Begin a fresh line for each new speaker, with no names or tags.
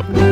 you